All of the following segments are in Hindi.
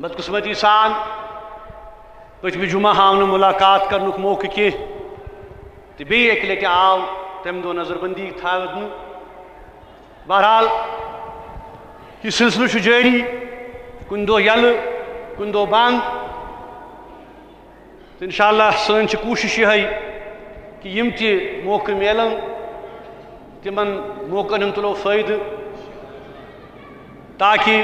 बदकस्मती सान पचम जुमा आव न मुलाकात कर मौक कह तो बे एक लट आव तम दो नजरबंदी थवत बहरहाल यह सिलसिल जारी कुन दो यल, कुन दो बंद तो इनशाला सन कोशिश यह कि यम त मौक मिलन तिमन मौकन तुलो फ़ायद ताकि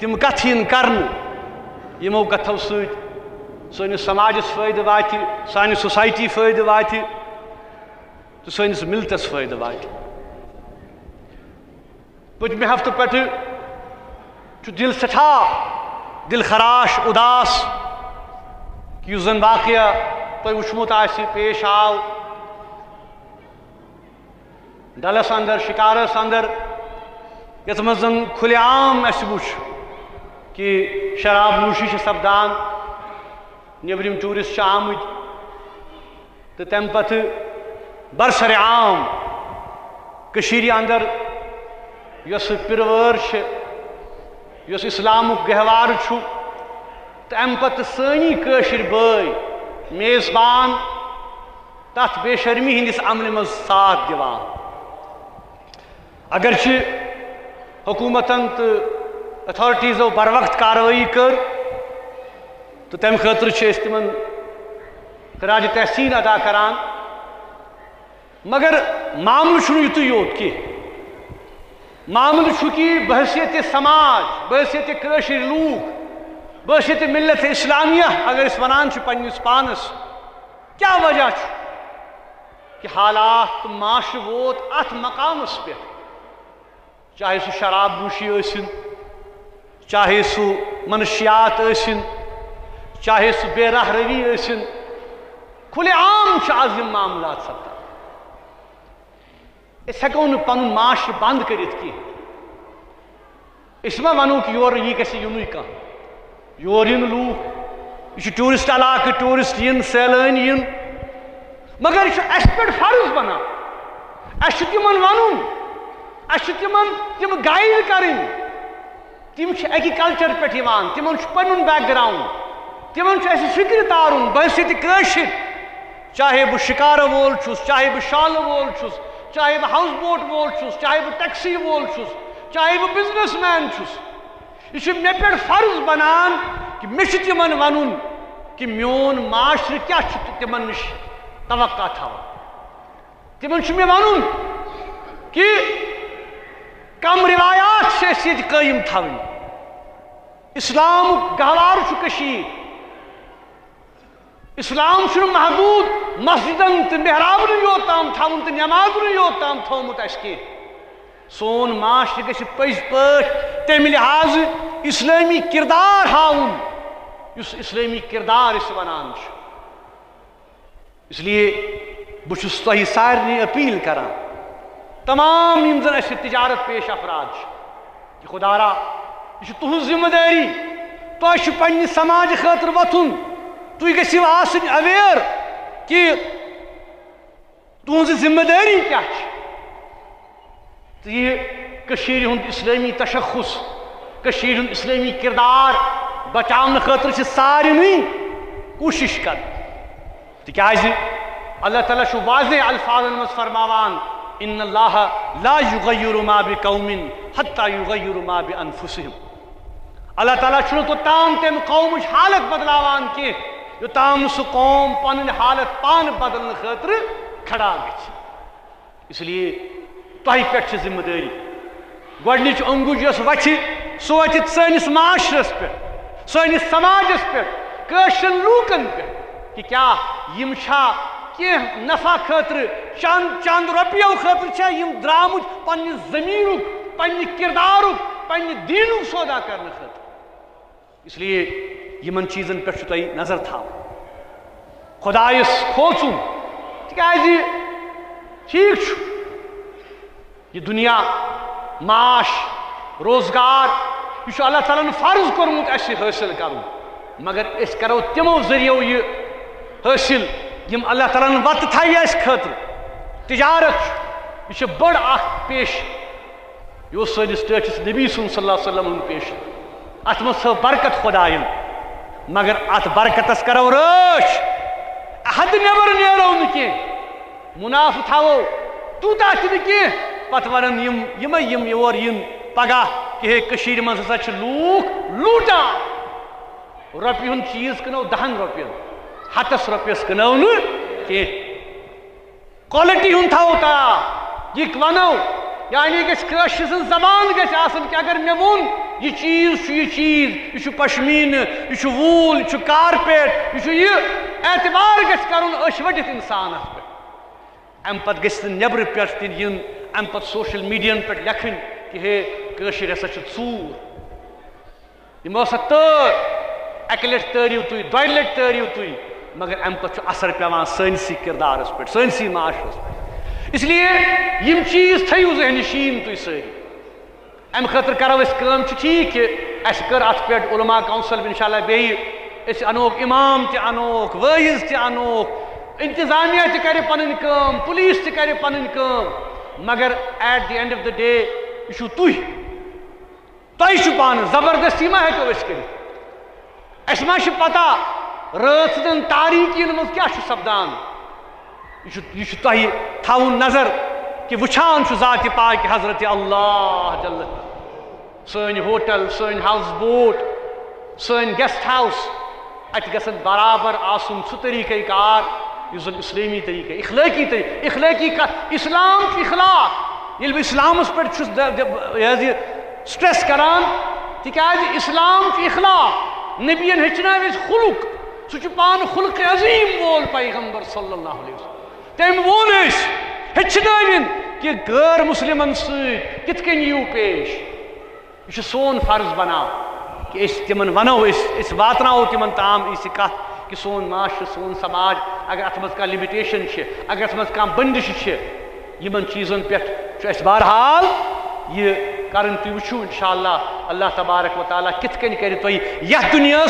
तिम कथ इन कर यमो कथों सत समाजस फ़ायद वात सान सोसाइटी फ़ायद वात तो सनिस मिलतस फ़ायद वात पतमे हफ्त पे दिल सठा दिल खराश, उदास, कि जन वाक़ तुम वुचमुत पेश आव। डलस अंदर कि शराब नोशी सपदान नबरम टूरिस्ट आमत तो तम पथ बरसर आम अंदर यस पिरवर इस्लामुक गहवार तो अम पत सनी कशिर बय मेज़बान, तथ बेशर्मी हंदिस अमन मज दिवान। अगर हुकूमतन तो अथॉरिटीज़ो बर वक्त कार्रवाई कर तो तम तिमन खराज तहसीन अदा करान मगर मामल युत योत कह मामल कि बहसीत समाज बहसीत कशिर बहसीत मिलत इस्लामिया अगर वनान पन्नस पानस क्या वजह कि हालात तो माश वोत अथ मकामस पे चाहे सह शराब नोशी चाहे सह मनशियात चाहे सह बेराह रवी खुले आम आज मामला सपदान हेको न पन माश बंद कर मा कि योर यह गुन कह। योर इन लूख यह टूरिस्ट इलाक टूरिस्ट इन, सैलान इन। मगर यह पे फ़र्ज़ बना। अस तिम वन अस तिम गाइड कर। तिम एग्रीकल्चर पे तिम पन बैकग्राउंड तिम फ़िक्र तारुन बहसीत चाहे बह शिकार वोल चाहे बह शाल वोल चाहे बह हाउस बोट वोल चाहे बह टैक्सी वोल चाहे बह बिज़नेस मैन यह मे पे फ़र्ज़ बनान कि मे तिम वन कि मोन माशर क्या तिम नश तिम मे वन कि कम रिवायात से कयम थवन इस्लाम गहवार इस्लाम महदूद मस्जिदन तो मेहराबन योताम थवन तो नमाजन योताम थोमुत सोन माश गज पज तम लिहाज इस्लामी किरदार हाउन इस्लामी किरदार वनान इसलिए बहुत तुह सारे अपील कर। तमाम यम जन तजारत पेश अफराद कि खुदारा यह तुह ज़िम्मेदारी तुह पे समाज खतर वथुन तुम गो अवेयर कि तुज ज़िम्मेदारी क्या तो यह इस्लामी तशखुस इस्लामी किरदार बचा खतर सारे कोशिश कर। तिज अल्लाह ताला वाज अल्फाजन मज फरमावान इन अल्लाह ला युगय्युरु मा बि कौमिन हत्ता युगय्युरु मा बि अनफुसिहिम अल्लाह ताला तो ताम तम कौम हालत बदलावान के योताम सह कौम पन हालत पान बदल खतर खड़ा ग इसलिए तह पे ज़िम्मेदारी गोडनिच अंगुज सह वथ सनिस माशरस पे सनिस समाजस पे लूकन पे कि क्या यम कह नफा खतर चंद चंद रुपयो खतर द्राम पन ज़मीन पन्ने किरदार पन्ने दीन सौदा कर इसलिए यमन चीजन पे तुम नज़र था खुदायस तज ठीक यह दुनिया माश रोज़गार यह अल्लाह ताला फ़र्ज़ कोर्मुत हासिल करो तमो जरियो यह हासिल यम अल्लाह ताला वत थव खतर? तिजारत यह बड़ पेश। यह सैनिस टचस नबी वसल्लम पेश। अत बरकत खुदायन। मगर अत बरकत करो रश हद नबर नेरो कह मुनाफ थो तूता पत वन योर इन पगह कि मज हसा लूख लूटा। रुपये हूँ चीज़ कनो दहन हतस रुपयस कनो कह क्वालिटी हूँ थो ता यह वनो यानी गश जबान गि अगर मे वो यह चीज़ यह चीज़ यह पशमीन यह वूल यह कारपेट यह एतबार गश वटित इंसान पे अम पे गि नबर पे अम पे सोशल मीडियन पे लेखन कि हे कशर हसा चूर यम तर अक लट तरिव तुम दो लट तुम मगर अम पे असर पे सनसी किरदारस पे सनसी माशरस इसलिए चीज़ थो जहनशीन तुम सारी अम करो ठीक कि कर अत पे उलमा कौंसल इनशाला इमाम त अनोक वाइज त इंतजामिया तर पन पुलिस तर पन मगर at the end of the day यह तुह पान ज़बरदस्ती मा हेको कर पता रात तारीखन मज क्या सपदान यह तुह नज़र कि वुचान ज़ात पाक हज़रत अल्लाह जल sun hotel, sun house boat, sun guest house, अत ग बराबर आसन सह तरीक़ार इस इस्लामी तरीक़, इखलाकी तरीक़ इखलाकी का इस्लाम इखलाक। ये इस्लामस पे स्ट्रेस करान तिकाज इस्लाम इखलाक। नबियन हेचन खुलुक। सह पान खुलक अजीम वोल पैगंबर वसल्लम। तम वोन हेचन कि गैर मुसलिमन सत यू पेश? यह सोन फ़र्ज़ बना कि तिमन वनो वातनो तिमन ताम, इस कत कि सोन माश, सोन समाज, अगर अत मज लिमिटेशन अगर अत इन चीजन पे बहरहाल यह कर वो इनशा अल्लाह तबारक वाली कित कर दुनिया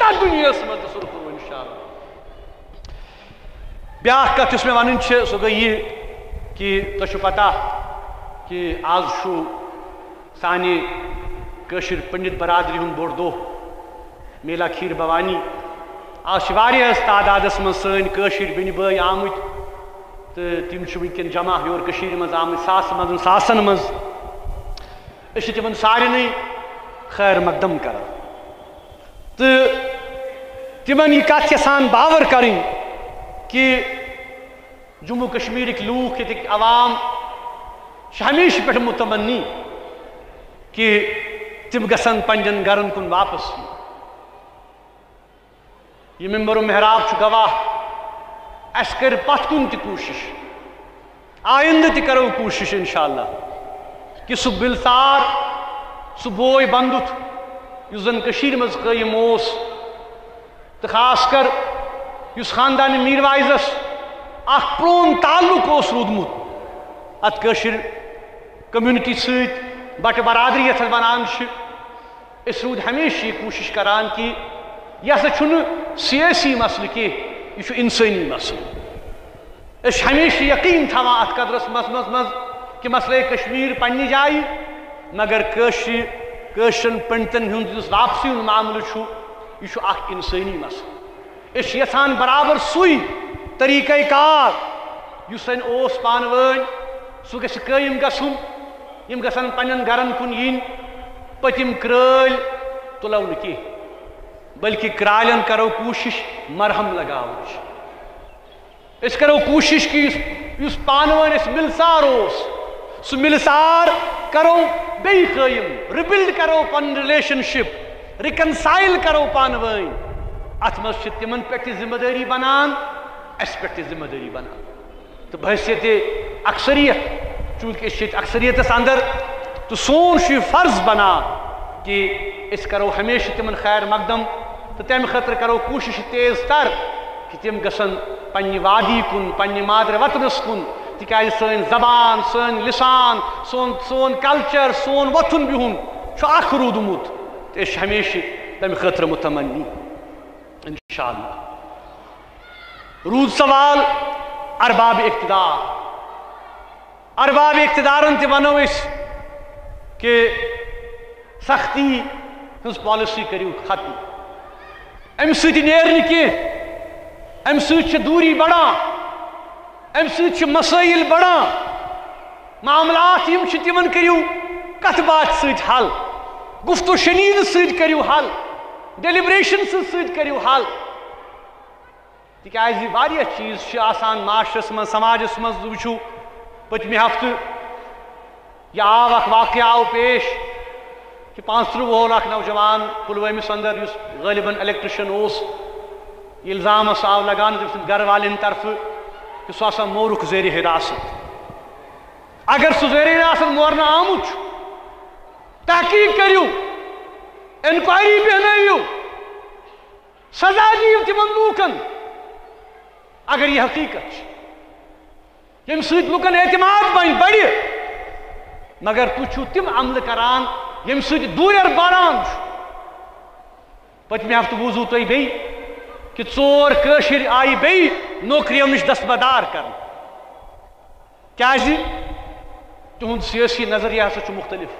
तथ दुनिया सुरखरू ब्या कत मे वन सह गई यह कि तुम पता कि आज सानि कशिर पंडित बरादरी हूँ बोड़ दो मेला खीर भवानी। आज तादाद मन सशिर बेन बई आमत तो तम वनकन जमा योर आम सास मज सासन मज तिम सारे खैर मकदम कर तो यह कत यसान बावर करें कि जम्मू कश्मीर लूख ये अवाम हमेश पे मुतमनी कि तम गसन पन गरन कुन वापस यह मेंबर महराब गवाह अस कर पत कुन तोशिश आइंद तरो कोशिश इनशा कि सह बिलसार सह बोय बंदुत जन मज कयम तो खास कर इस खानदान मीरवाइजस प्रोन ताल्लुक रूदमुत अत कशिर कम्युनिटी सत बट बरादरी ये वनान रूद हमेशा यह कोशिश करान कि यह सियासी मसल कह यह इंसानी मसल। हमेशा यकीन थवान अत कदरस मस मज मज कि मसल कश्मीर पन्नी जाय मगर कशन पंडितन हूँ वापसी मामल यह इंसानी मसल। यसान बराबर सुई तरीक़ कार सन पान वन सह गयम गम गसन पन गरन कुन इन पतिम क्राल तुलो न बल्कि क्रालन करो कोशिश, मरहम लगाव करो कोशिश कि पान वन मिलसार सह मिलसार करो बेयम रिबिल्ड करो पन रिलेशनशिप रिकनसाइल करो पान वन अत मज तिमन पे ज़िम्मेदारी बनान अस पे ज़िम्मेदारी बनान। तो बहसीत अक्सरियत, चूँकि अक्सरियत अंदर तो सोन फ़र्ज़ बना कि अस करो हमेशा तिमन खैर मकदम तो तम खतर करो कोशिश तेज तर कि तम गसन पन्ने वादी कुन पन्ने मादर वतनस कुन तिकाज सन जबान सन लिसान सोन सोन कल्चर सोन वथुन बिहुन अख रूदमुत हमेशा तम खतर मुतमनी इन रूद सवाल अरबाब इकतदार अरबाब इकतदार तो वनो कि सख्ती हज पॉलिसी करू खत्म अम अम सह दूरी बढ़ान अम सह मसाइल बढ़ान मामलात तिमन करू कथ बात सत हल गुफ्त शनीद करू हल डेलिब्रेशन करू हल तिकाज चीज़ माशरस मज समाजस मज वो हफ्त यह आव वाक़ आव पेश कि पाँच त्रुह वोल नौजवान पुलवमस अंदर गालिबन इलेक्ट्रिशन इल्ज़ाम आव लगान तम गर वाल तरफ़ कि सह मोरुख जेर हिरासत। अगर सह जेर हिरासत मोरन आमुत तहकीक करू इंक्वायरी बेनू सजा दियो तिमन लूकन अगर यह हकीकत यम एतमाद बन बड़ मगर तु तिम अमल करान यम दूर बढ़ान पतम हफ्त बूजू तुम बे कि चोर कशिर आई बे नौकरियों नश दस्तबदार कर क्या तुद सियासी नज़रिया हसा मुख्तलिफ़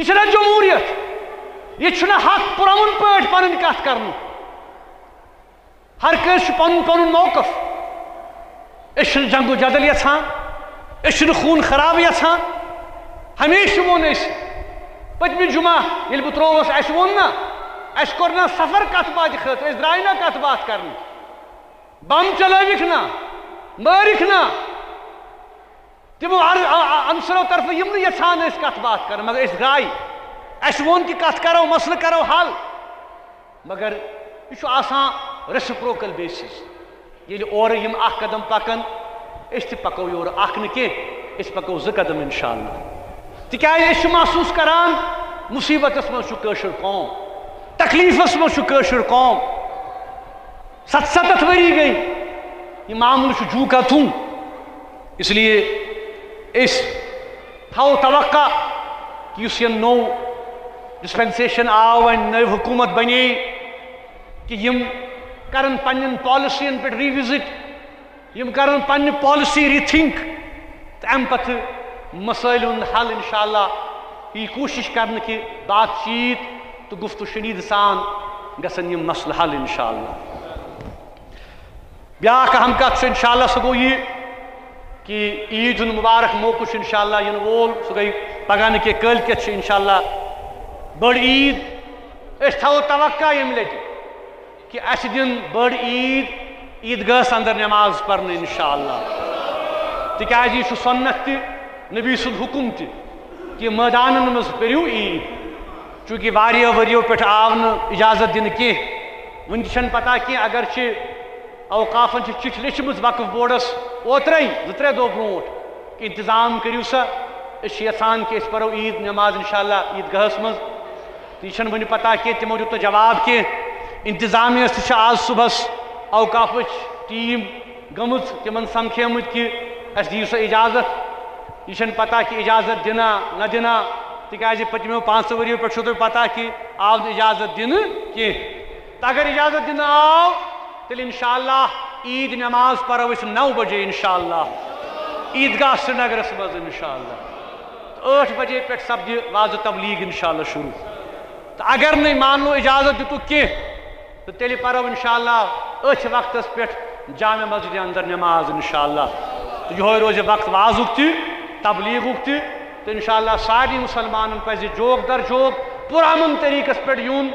यह जमहूरियत यह हक पुरन पे पन कत कर हर कस पन पन मौकफ जंगो जदल यहान खून खराब यहान हमेशा वोन पतम जुमा ये बह त्रोवस अस वो ना अस कोर ना सफ़र कत बात खतर द्राय ना कत बात कर बम चलविक ना मारिक ना तमो अनसरों तरफ़ यम यहान कत बात कर मगर द्राय अस वोन कि कत करो मसल करो हल मगर यह रेसिप्रोकल बेसिस ये और यम कदम पकन पको योर अख न पको जो कदम इनशा तिकाज महसूस करान? मुसीबत मशर कौम तकलीफस मशर कौम। सत सतत वरी गई। ये मामल जूका थू इसलिए इस थो तवक्का कि इस नो डिस्पेंसेशन आव वन नव हुकूमत बने, कि यम करन पॉलिसियन पे रिविजिट यम करन पन्न पॉलिसी रिथिंक तो अम पथ मसाइल हल इनशाला यह कोशिश कर कि बातचीत तो गुफ्त शनीद सान गसन मसल हल इनशाला ब्या अहम कत इनशाला सह गो यह कि ईद मुबारक मौकु इनशाला इन वोल सह गई पगह न कल कत इनशाला बड़ ईद थो तवक्का यम लटि कि अस दिन बड़ ईद ईदगाह अंदर नमाज़ पढ़ इनशाला तिकाज यह सन्नत नबी सुद हुकुम कि मैदान मज ईद चूँकि वारियो वरियो पे आव इजाज़त दिन कह वन पता कह अगर अवकाफन चिठ लिचम वक्फ बोर्डस ओत्र जो त्रे दो ब्रोट कि इंतज़ाम करू सा यहान कि पो ईद नमाज़ इनशाला ईदगाहस मज तो यह वन पता कह तमो दित जवाब कह इंतजामिया आज सुबह अवकाफ टीम गमुत तिमन समखेमुत कि, अस दियो सा इजाज़त। यह पता कि इजाज़त दिना, न दिना। तिकाज पतमो पाँच वरियो पे तुम पता कि आव इजाज़त दिन कह तो अगर इजाज़त दिन आव तेल इनशाला ईद नमाज़ पो नौ बजे इनशाला ईदगाह श्रीनगरस मज इनशाला तो ठ बजे पे सपद वाज तबलीग इनशाला शुरू। तो अगर नहीं, मान इजाज़त दितु कह तो तेल पो इनशाला अथ वक्त पे जाम मस्जिद अंदर नमाज़ इनशाला तो यह रोज वक्त वाजुक तबलीगुक तो इनशाला सारी मुसलमान पे जोक दर जोक पुरान तरीकस पे यून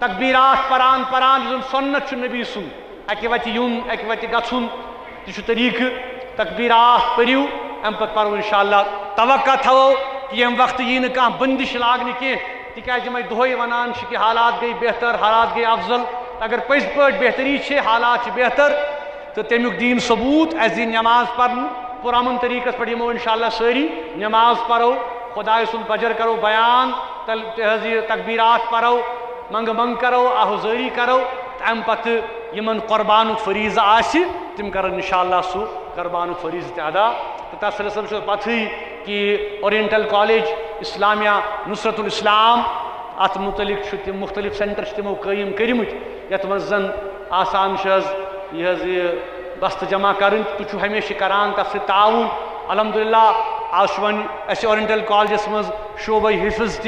तकबीरात परान परान जुन सन्नत नबी सुन अक वत यून अक वत गुन तह तरीक, तकबीरात परू अम पे पो इनशाला तवक्का थो कि यम वक्त यी कह बंदिश लागन कह तिकाज दोहे वनान कि हालात गई बेहतर, हालात गई अफजल अगर पज पे बेहतरी हालात बेहतर तो तमुक दीन सबूत अस दिन नमाज़ पढ़ पुरान तरीकस पे यमो इनशाला सारी नमाज़ पढ़ो खुदा सुन पजर करो, बयान तकबीरात पढ़ो, मंग मंग करो, आहुजारी करो अम पे यमन कुर्बान फरीज आम कर इनशाला सह कुर्बान फरीज अदा। तो तस सिलसिल पथी कि ओरिएंटल कॉलेज, इस्लामिया, नुसरतुल इस्लाम अत मुतलिक मुख्तलिफ़ सेंटर तमो कयम कर्मत। ये मज आसान यह बस्त जमा कर तुम हमेशा करान तथ ताउन अलहमदिल्ला आज वन ओरिएंटल कॉलेजस मज शोब हिफ्ज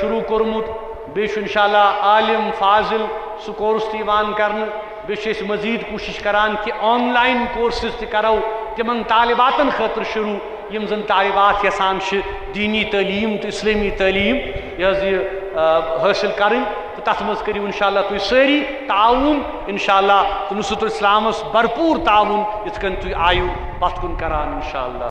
शुरू कोर्मुत इनशाला आलिम फाजिल सह कोर्स तवान कर मजीद कोशिश करान कि ऑनलाइन कोर्सेज तरो तिमन तालिबातन खतर शुरू। यम जन तालिबात यसान दीनी तलीम तो इस्लामी तलीम, यह हासिल कर तो तथ मज करू इनशाला तुम सारी ताउन इनशाला तुम नुसत इस्लामस भरपूर ताउन इत तुम आयु पत कुन करान इनशाला